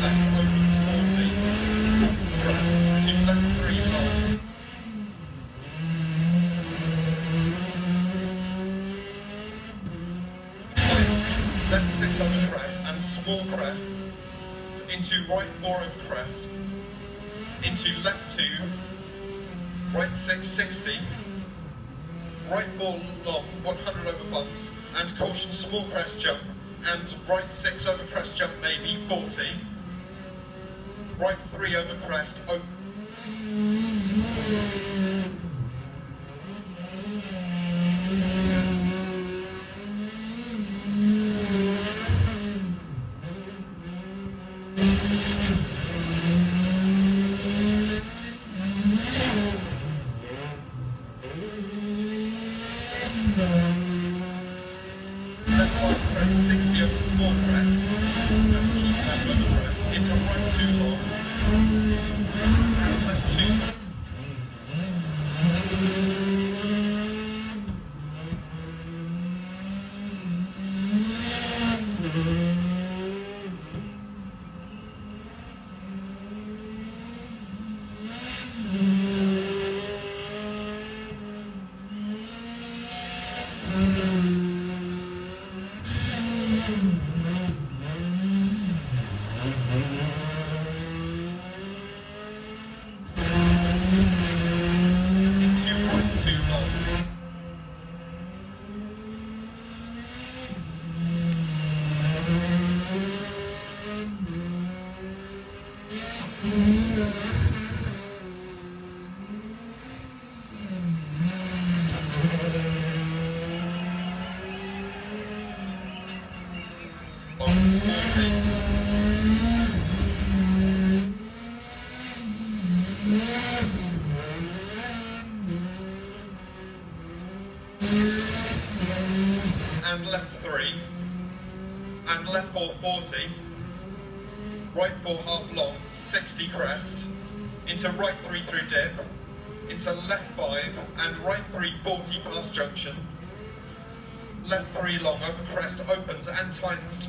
left, opens 40. Crest, to left three long. Left six and small crest. Into right four crest. Into left two. Right six, 60 right ball long, 100 over bumps, and caution small press jump, and right 6 over press jump maybe, 40. Right 3 over crest, open. Left 1 crest, 60 over small crest, and keep that over crest, into right 2 long, and left 2 into and left three, and left four 40, right four half long, 60 crest, into right three through dip, into left five, and right three 40 past junction, left three long crest, opens and tightens.